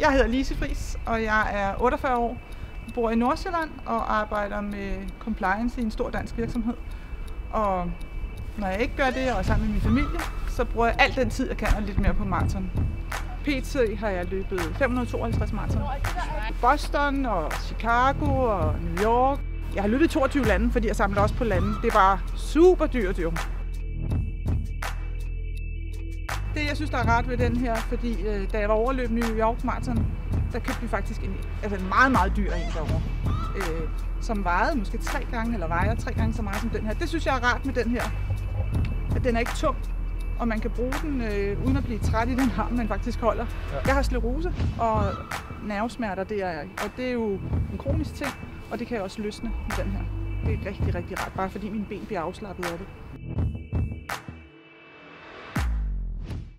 Jeg hedder Lise Fris, og jeg er 48 år, bor i Nordsjælland og arbejder med compliance i en stor dansk virksomhed. Og når jeg ikke gør det, og er sammen med min familie, så bruger jeg al den tid, jeg kan, og lidt mere på maraton. PT har jeg løbet 552 maraton. Boston og Chicago og New York. Jeg har løbet i 22 lande, fordi jeg samler også på lande. Det er bare super dyrt jo. Det, jeg synes, der er rart ved den her, fordi øh, da jeg var overløb New York Marathon, der købte vi faktisk en, altså en meget, meget dyr en derovre. Øh, som vejede måske tre gange, eller vejer tre gange så meget som den her. Det synes jeg er rart med den her. At den er ikke tung, og man kan bruge den øh, uden at blive træt i den arm, man faktisk holder. Ja. Jeg har sklerose og nervesmerter, det er jeg. Og det er jo en kronisk ting, og det kan jeg også løsne med den her. Det er rigtig, rigtig rart, bare fordi mine ben bliver afslappet af det.